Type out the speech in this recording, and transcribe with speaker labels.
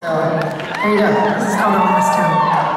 Speaker 1: So, there you go. This is called Almost Town.